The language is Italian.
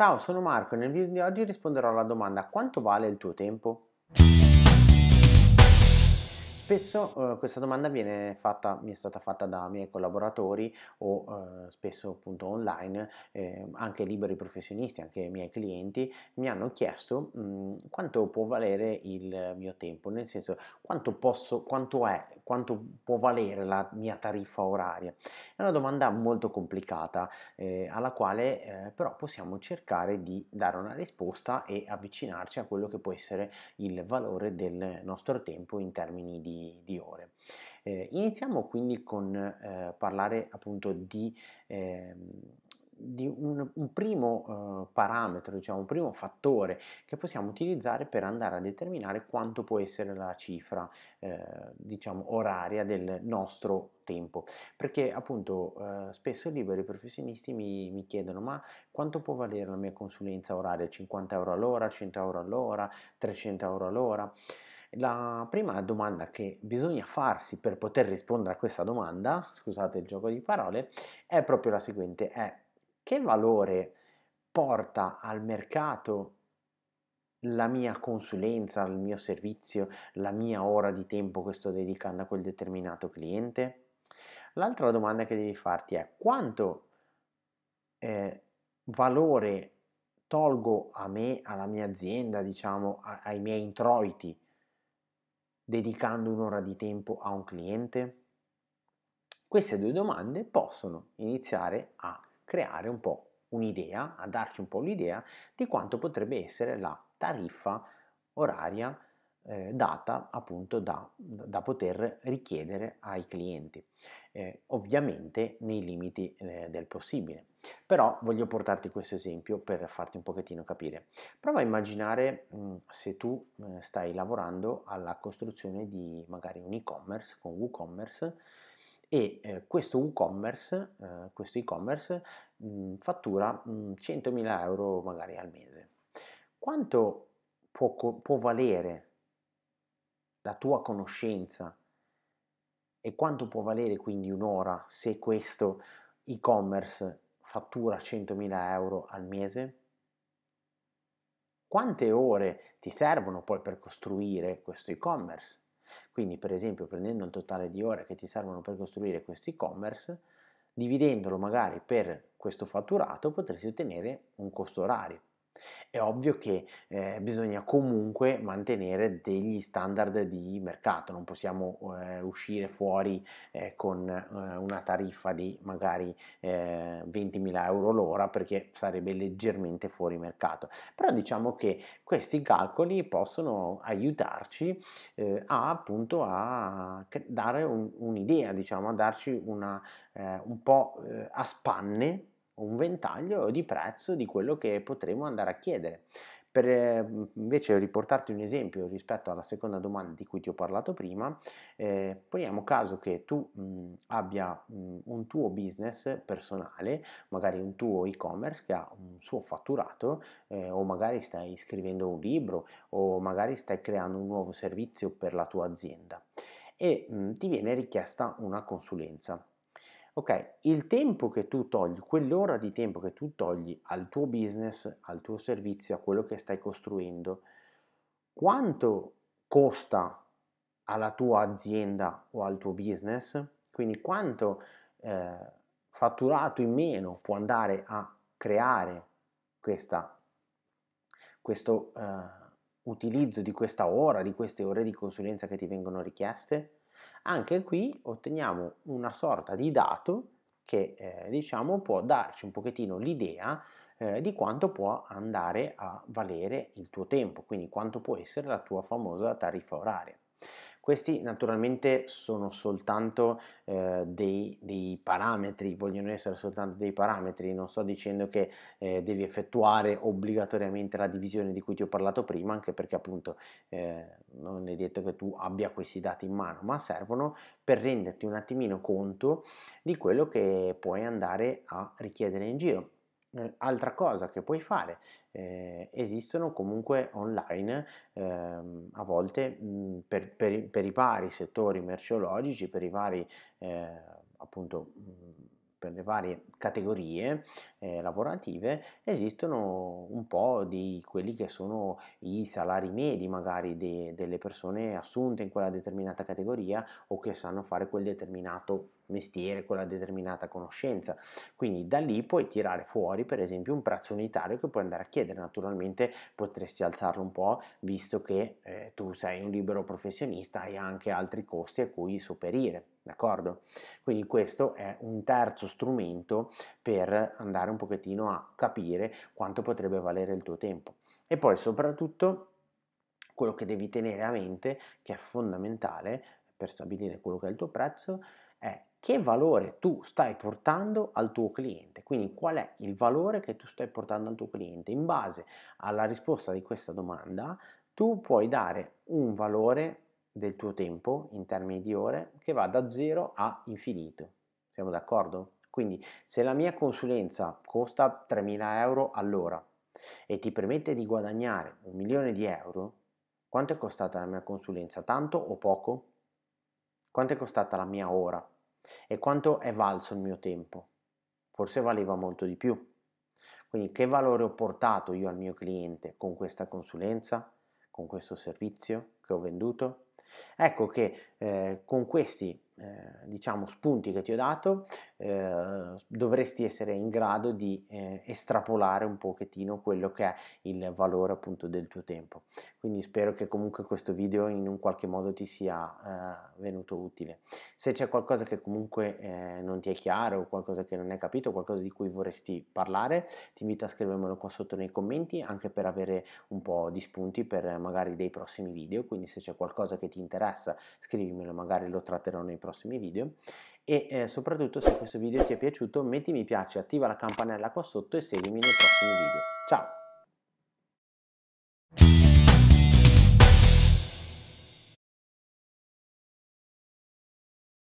Ciao, sono Marco e nel video di oggi risponderò alla domanda quanto vale il tuo tempo? Spesso eh, questa domanda fatta, mi è stata fatta da miei collaboratori o eh, spesso appunto online, eh, anche liberi professionisti, anche miei clienti mi hanno chiesto mh, quanto può valere il mio tempo, nel senso quanto posso, quanto è, quanto può valere la mia tariffa oraria. È una domanda molto complicata eh, alla quale eh, però possiamo cercare di dare una risposta e avvicinarci a quello che può essere il valore del nostro tempo in termini di di, ore. Eh, iniziamo quindi con eh, parlare appunto di, eh, di un, un, primo eh, parametro, diciamo un primo fattore che possiamo utilizzare per andare a determinare quanto può essere la cifra eh, diciamo oraria del nostro tempo. Perché appunto eh, spesso liberi professionisti mi, mi, chiedono ma quanto può valere la mia consulenza oraria? 50 euro all'ora 100 euro all'ora 300 euro all'ora la prima domanda che bisogna farsi per poter rispondere a questa domanda, scusate il gioco di parole, è proprio la seguente, è che valore porta al mercato la mia consulenza, il mio servizio, la mia ora di tempo che sto dedicando a quel determinato cliente? L'altra domanda che devi farti è quanto eh, valore tolgo a me, alla mia azienda, diciamo, ai miei introiti dedicando un'ora di tempo a un cliente? Queste due domande possono iniziare a creare un po' un'idea, a darci un po' l'idea di quanto potrebbe essere la tariffa oraria eh, data appunto da, da, poter richiedere ai clienti, eh, ovviamente nei limiti eh, del possibile. Però voglio portarti questo esempio per farti un pochettino capire. Prova a immaginare mm, se tu stai lavorando alla costruzione di magari un e-commerce con WooCommerce e eh, questo WooCommerce, eh, questo e-commerce mm, fattura mh, mm, 100.000 euro magari al mese. Quanto può, può valere la tua conoscenza e quanto può valere quindi un'ora se questo e-commerce fattura 100.000 euro al mese? Quante ore ti servono poi per costruire questo e-commerce? Quindi per esempio prendendo il totale di ore che ti servono per costruire questo e-commerce, dividendolo magari per questo fatturato potresti ottenere un costo orario. È ovvio che eh, bisogna comunque mantenere degli standard di mercato, non possiamo eh, uscire fuori eh, con eh, una tariffa di magari 20.000 eh, euro l'ora perché sarebbe leggermente fuori mercato. Però diciamo che questi calcoli possono aiutarci eh, a appunto a dare un, un'idea, diciamo, a darci una, un po' a spanne un ventaglio di prezzo di quello che potremo andare a chiedere. Per ehm, invece riportarti un esempio rispetto alla seconda domanda di cui ti ho parlato prima, eh, poniamo caso che tu mh, abbia mh, un tuo business personale, magari un tuo e-commerce che ha un suo fatturato eh, o magari stai scrivendo un libro o magari stai creando un nuovo servizio per la tua azienda e mh, ti viene richiesta una consulenza. Ok, il tempo che tu togli, quell'ora di tempo che tu togli al tuo business, al tuo servizio, a quello che stai costruendo, quanto costa alla tua azienda o al tuo business? Quindi quanto eh, fatturato in meno può andare a creare questa, questo eh, utilizzo di questa ora, di queste ore di consulenza che ti vengono richieste? Anche qui otteniamo una sorta di dato che eh, diciamo può darci un pochettino l'idea eh, di quanto può andare a valere il tuo tempo, quindi quanto può essere la tua famosa tariffa oraria. Questi naturalmente sono soltanto eh, dei, dei, parametri, vogliono essere soltanto dei parametri, non sto dicendo che eh, devi effettuare obbligatoriamente la divisione di cui ti ho parlato prima, anche perché appunto eh, non è detto che tu abbia questi dati in mano, ma servono per renderti un attimino conto di quello che puoi andare a richiedere in giro eh, altra cosa che puoi fare, eh, esistono comunque online ehm, a volte mh, per, per, per, i vari settori merceologici, per i vari eh, appunto mh, per le varie categorie eh, lavorative esistono un po' di quelli che sono i salari medi magari de, delle persone assunte in quella determinata categoria o che sanno fare quel determinato mestiere, quella determinata conoscenza. Quindi da lì puoi tirare fuori per esempio un prezzo unitario che puoi andare a chiedere. Naturalmente potresti alzarlo un po' visto che eh, tu sei un libero professionista e anche altri costi a cui sopperire. D'accordo? Quindi questo è un terzo strumento per andare un pochettino a capire quanto potrebbe valere il tuo tempo. E poi soprattutto quello che devi tenere a mente, che è fondamentale per stabilire quello che è il tuo prezzo, è che valore tu stai portando al tuo cliente. Quindi qual è il valore che tu stai portando al tuo cliente. In base alla risposta di questa domanda, tu puoi dare un valore del tuo tempo in termini di ore che va da 0 a infinito. Siamo d'accordo? Quindi se la mia consulenza costa 3.000 euro all'ora e ti permette di guadagnare un milione di euro, quanto è costata la mia consulenza? Tanto o poco? Quanto è costata la mia ora? E quanto è valso il mio tempo? Forse valeva molto di più. Quindi che valore ho portato io al mio cliente con questa consulenza, con questo servizio che ho venduto? Ecco che eh, con questi eh, diciamo spunti che ti ho dato eh, dovresti essere in grado di eh, estrapolare un pochettino quello che è il valore appunto del tuo tempo. Quindi spero che comunque questo video in un qualche modo ti sia eh, venuto utile. Se c'è qualcosa che comunque eh, non ti è chiaro qualcosa che non hai capito qualcosa di cui vorresti parlare ti invito a scrivermelo qua sotto nei commenti anche per avere un po' di spunti per magari dei prossimi video. Quindi se c'è qualcosa che ti interessa scrivimelo magari lo tratterò nei prossimi prossimi video e eh, soprattutto se questo video ti è piaciuto metti mi piace, attiva la campanella qua sotto e seguimi nei prossimi video. Ciao!